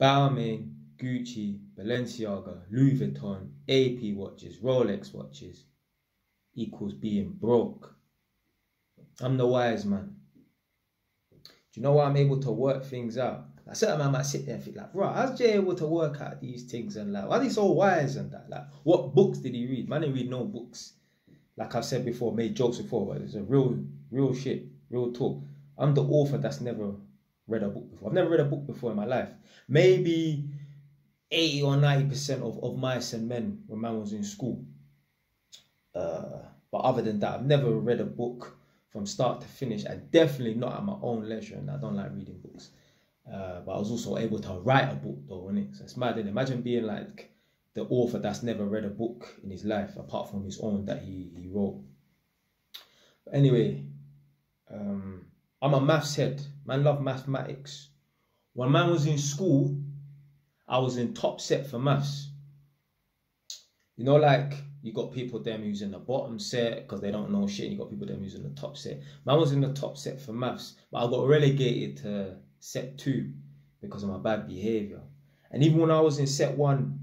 Balmain, Gucci, Balenciaga, Louis Vuitton, AP watches, Rolex watches equals being broke. I'm the wise man. Do you know why I'm able to work things out? Like certain man might sit there and think like, bro, how's Jay able to work out these things and like, why is he so wise and that? Like, what books did he read? Man didn't read no books. Like I've said before, made jokes before, but it's a real, real shit, real talk. I'm the author that's never read a book before. I've never read a book before in my life. Maybe 80 or 90% of, of mice and men when man was in school. Uh, but other than that, I've never read a book from start to finish and definitely not at my own leisure. And I don't like reading books. Uh, but I was also able to write a book though, is it? So it's mad. Imagine being like the author that's never read a book in his life apart from his own that he, he wrote. But anyway, um, I'm a maths head. Man, love mathematics. When man was in school, I was in top set for maths. You know, like you got people them in the bottom set because they don't know shit. And you got people them in the top set. Man was in the top set for maths, but I got relegated to set two because of my bad behavior. And even when I was in set one,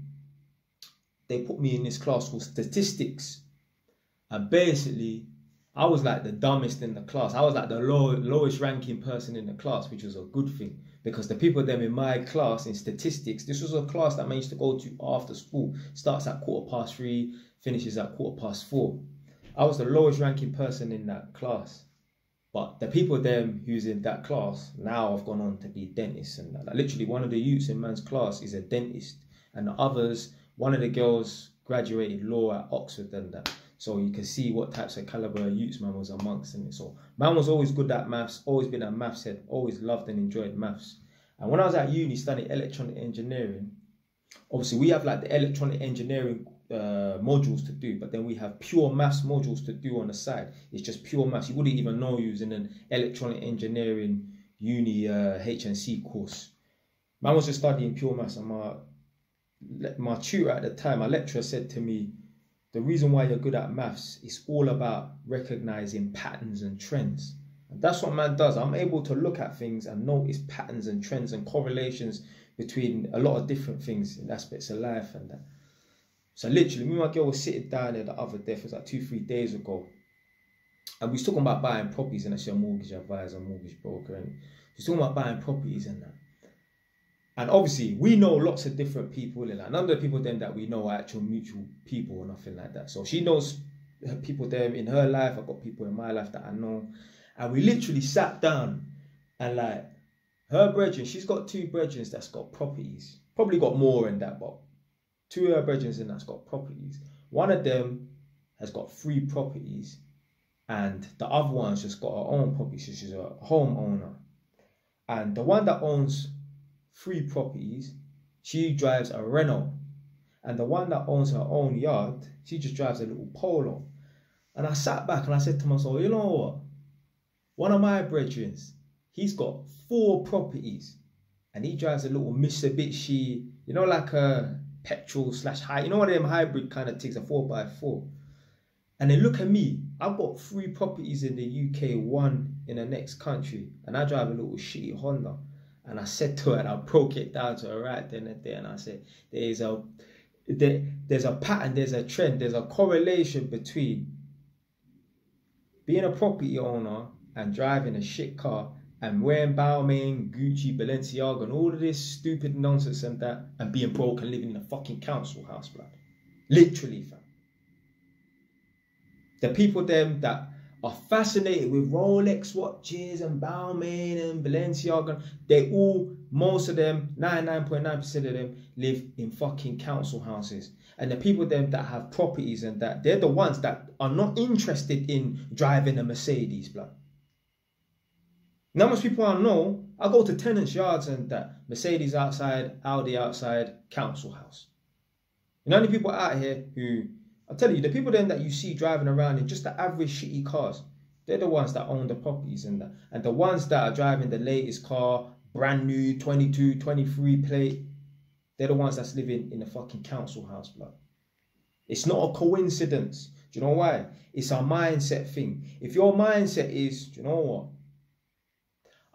they put me in this class called statistics. And basically, I was like the dumbest in the class. I was like the low, lowest ranking person in the class, which was a good thing because the people them in my class in statistics, this was a class that I used to go to after school. Starts at quarter past three, finishes at quarter past four. I was the lowest ranking person in that class. But the people them who's in that class now have gone on to be dentists and. Like literally one of the youths in man's class is a dentist. And the others, one of the girls graduated law at Oxford and that. So you can see what types of caliber man was amongst it. So man was always good at maths, always been a maths head, always loved and enjoyed maths. And when I was at uni studying electronic engineering, obviously we have like the electronic engineering uh, modules to do, but then we have pure maths modules to do on the side. It's just pure maths. You wouldn't even know using an electronic engineering uni uh, HNC course. Man was just studying pure maths, and my my tutor at the time, my lecturer said to me, the reason why you're good at maths is all about recognizing patterns and trends. And that's what man does. I'm able to look at things and notice patterns and trends and correlations between a lot of different things in aspects of life and that. So literally, me and my girl was sitting down there the other day, it was like two, three days ago. And we was talking about buying properties and actually a mortgage advisor, mortgage broker, and she's talking about buying properties and that. And obviously, we know lots of different people in that. None of the people then that we know are actual mutual people or nothing like that. So she knows people there in her life. I've got people in my life that I know. And we literally sat down and like her brethren, she's got two brethren that's got properties. Probably got more in that, but two of her brethren in that's got properties. One of them has got three properties, and the other one's just got her own property. So she's a homeowner. And the one that owns three properties, she drives a Renault. And the one that owns her own yard, she just drives a little Polo. And I sat back and I said to myself, you know what? One of my brethren, he's got four properties and he drives a little Mitsubishi, you know, like a petrol slash high, you know, one of them hybrid kind of things, a 4x4. And then look at me, I've got three properties in the UK, one in the next country, and I drive a little shitty Honda. And I said to her, and I broke it down to her right then and there, and I said, there's a there, there's a pattern, there's a trend, there's a correlation between being a property owner and driving a shit car and wearing Balmain, Gucci, Balenciaga, and all of this stupid nonsense and that, and being broke and living in a fucking council house, blood. Literally, fam. The people them that are fascinated with Rolex watches and Balmain and Balenciaga. They all, most of them, 99.9% of them live in fucking council houses. And the people them that have properties and that, they're the ones that are not interested in driving a Mercedes, blood. Now most people I know, I go to tenants' yards and that Mercedes outside, Audi outside, council house. Know, any people out here who I tell you, the people then that you see driving around in just the average shitty cars, they're the ones that own the properties and that. And the ones that are driving the latest car, brand new 22, 23 plate, they're the ones that's living in the fucking council house, blood. It's not a coincidence. Do you know why? It's a mindset thing. If your mindset is, do you know what?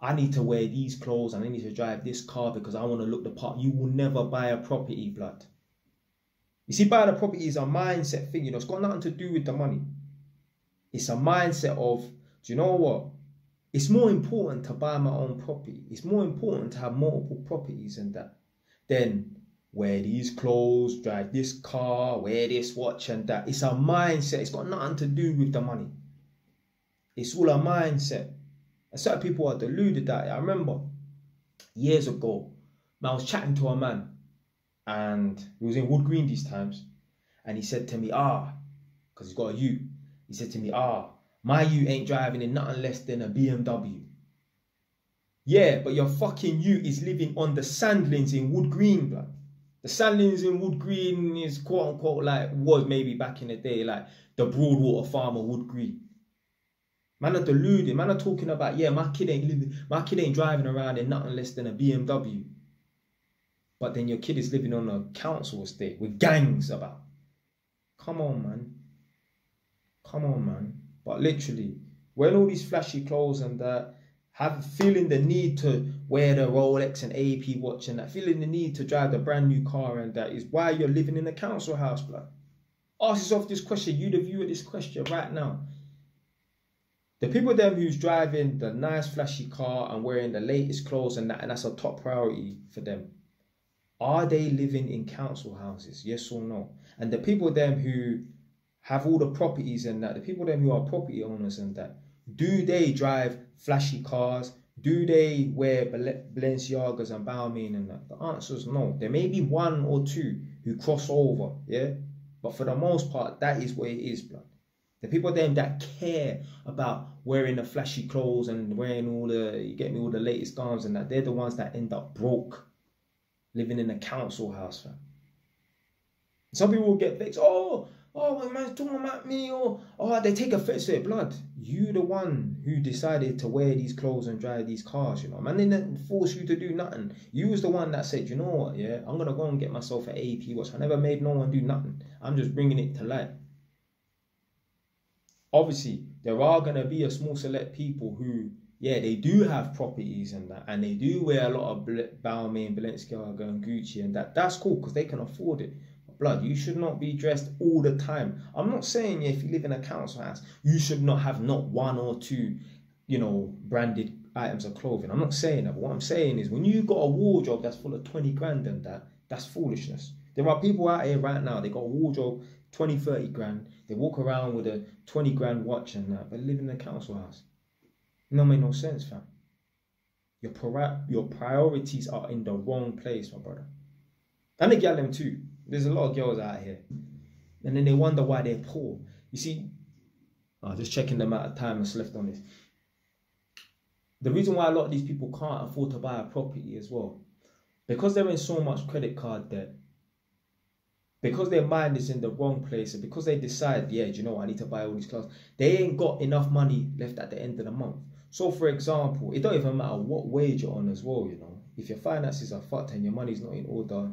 I need to wear these clothes and I need to drive this car because I want to look the part. You will never buy a property, blood. You see, buying a property is a mindset thing, you know, it's got nothing to do with the money. It's a mindset of, do you know what? It's more important to buy my own property. It's more important to have multiple properties and that than wear these clothes, drive this car, wear this watch and that. It's a mindset. It's got nothing to do with the money. It's all a mindset. And certain people are deluded that. I remember years ago, I was chatting to a man and he was in Wood Green these times. And he said to me, ah, because he's got a U. He said to me, ah, my U ain't driving in nothing less than a BMW. Yeah, but your fucking U is living on the sandlings in Wood Green, blood. The sandlings in Wood Green is quote unquote like was maybe back in the day, like the Broadwater farmer Wood Green. Man are deluded. Man are talking about, yeah, my kid ain't living, my kid ain't driving around in nothing less than a BMW. But then your kid is living on a council estate with gangs about. Come on, man. Come on, man. But literally, wearing all these flashy clothes and that, have feeling the need to wear the Rolex and AP watch and that, feeling the need to drive the brand new car and that is why you're living in a council house, blood. Ask yourself this question, you the viewer this question right now. The people them who's driving the nice flashy car and wearing the latest clothes and that and that's a top priority for them. Are they living in council houses? Yes or no? And the people them who have all the properties and that, the people them who are property owners and that, do they drive flashy cars? Do they wear Balenciagas and Balmain and that? The answer is no. There may be one or two who cross over, yeah? But for the most part, that is what it is, blood. The people them that care about wearing the flashy clothes and wearing all the, you get me, all the latest garments and that, they're the ones that end up broke, living in a council house, fam. Some people will get vexed, oh, oh, my man's talking about me, or oh, they take offense to it, blood. You the one who decided to wear these clothes and drive these cars, you know. Man didn't force you to do nothing. You was the one that said, you know what, yeah, I'm gonna go and get myself an AP watch. I never made no one do nothing. I'm just bringing it to light. Obviously, there are gonna be a small select people who, yeah, they do have properties and that, and they do wear a lot of Balmain, Balenciaga, and Gucci, and that. That's cool because they can afford it blood. You should not be dressed all the time. I'm not saying if you live in a council house, you should not have not one or two, you know, branded items of clothing. I'm not saying that. But what I'm saying is when you got a wardrobe that's full of 20 grand and that, that's foolishness. There are people out here right now, they got a wardrobe 20, 30 grand. They walk around with a 20 grand watch and that, but live in a council house. Don't make no sense, fam. Your, pri- your priorities are in the wrong place, my brother. And the gal them too. There's a lot of girls out here. And then they wonder why they're poor. You see, oh, just checking the amount of time that's left on this. The reason why a lot of these people can't afford to buy a property as well, because they're in so much credit card debt, because their mind is in the wrong place, and because they decide, yeah, you know, I need to buy all these clothes, they ain't got enough money left at the end of the month. So, for example, it don't even matter what wage you're on as well, you know. If your finances are fucked and your money's not in order,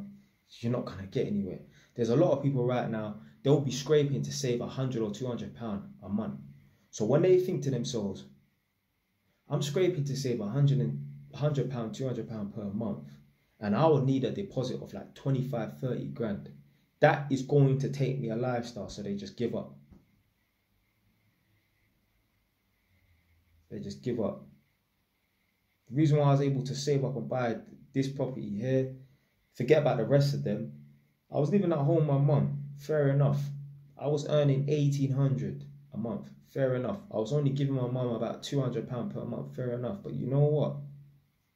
you're not going to get anywhere. There's a lot of people right now, they'll be scraping to save a hundred or two hundred pound a month. So when they think to themselves, I'm scraping to save a hundred and hundred pound, two hundred pound per month, and I would need a deposit of like 25, 30 grand. That is going to take me a lifestyle, so they just give up. They just give up. The reason why I was able to save up and buy this property here Forget about the rest of them. I was living at home with my mum. Fair enough. I was earning 1800 a month. Fair enough. I was only giving my mum about 200 pound per month. Fair enough. But you know what?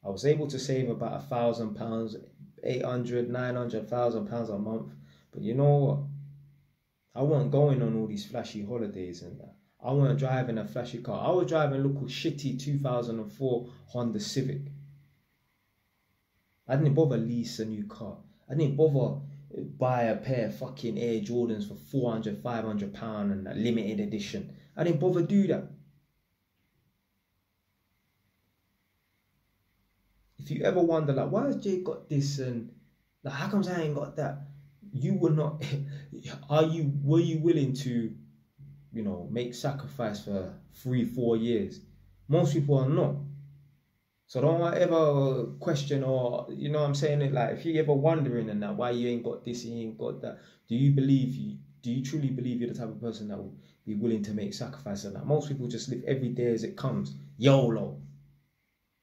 I was able to save about a thousand pounds, 800, 900, thousand pounds a month. But you know what? I wasn't going on all these flashy holidays and that. I wasn't driving a flashy car. I was driving a shitty 2004 Honda Civic. I didn't bother lease a new car. I didn't bother uh, buy a pair of fucking Air Jordans for 400, 500 pound and a limited edition. I didn't bother do that. If you ever wonder like why has Jay got this and like how comes I ain't got that? You were not are you were you willing to, you know, make sacrifice for three, four years? Most people are not. So don't ever question or you know I'm saying it like if you ever wondering and that why you ain't got this, you ain't got that. Do you believe you do you truly believe you're the type of person that will be willing to make sacrifice and that? Most people just live every day as it comes. YOLO.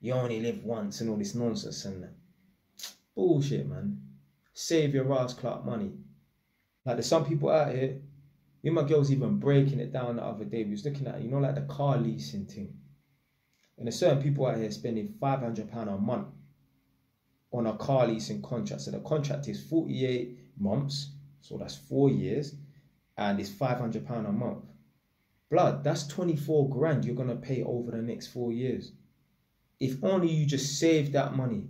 You only live once and all this nonsense and that. Bullshit, man. Save your ass clock money. Like there's some people out here. Me my girl's even breaking it down the other day. We was looking at you know like the car leasing thing. And there's certain people out here spending five hundred pound a month on a car leasing contract. So the contract is 48 months, so that's four years, and it's five hundred pound a month. Blood, that's 24 grand you're gonna pay over the next four years. If only you just save that money.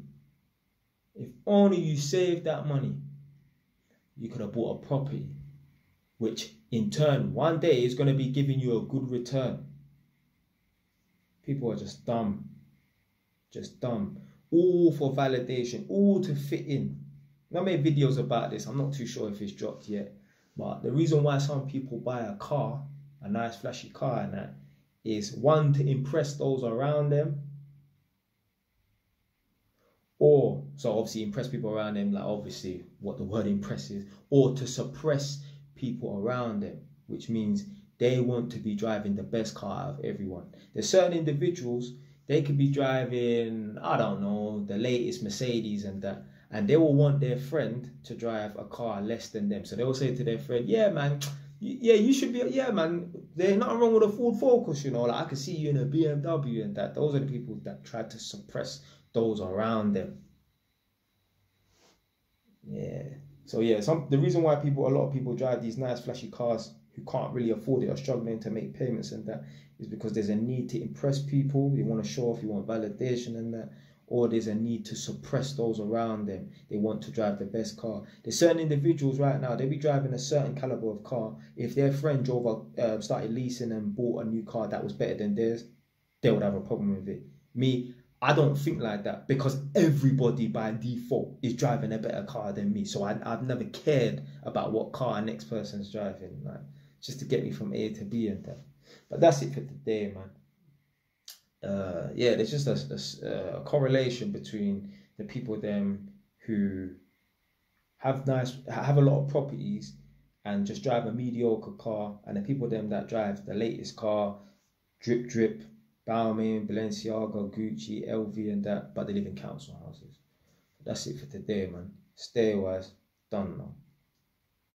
If only you saved that money, you could have bought a property, which in turn one day is going to be giving you a good return. People are just dumb. Just dumb. All for validation, all to fit in. I made videos about this. I'm not too sure if it's dropped yet. But the reason why some people buy a car, a nice flashy car and that, is one to impress those around them. Or so obviously impress people around them, like obviously what the word impress is, or to suppress people around them, which means they want to be driving the best car out of everyone. There's certain individuals, they could be driving, I don't know, the latest Mercedes and that, and they will want their friend to drive a car less than them. So they will say to their friend, Yeah, man, yeah, you should be, yeah, man, there's nothing wrong with a Ford Focus, you know, like I can see you in a BMW and that. Those are the people that try to suppress those around them. Yeah. So yeah, some the reason why people a lot of people drive these nice flashy cars who can't really afford it are struggling to make payments and that is because there's a need to impress people. You want to show off, you want validation and that, or there's a need to suppress those around them. They want to drive the best car. There's certain individuals right now, they be driving a certain caliber of car. If their friend drove a, uh, started leasing and bought a new car that was better than theirs, they would have a problem with it. Me, I don't think like that because everybody by default is driving a better car than me. So I, I've never cared about what car next person's driving, like just to get me from A to B and that. But that's it for today, man. Uh, yeah, there's just a, a, a correlation between the people them who have nice have a lot of properties and just drive a mediocre car, and the people them that drive the latest car, drip drip Balmain, Balenciaga, Gucci, LV, and that, but they live in council houses. That's it for today, man. Stay wise. Done now.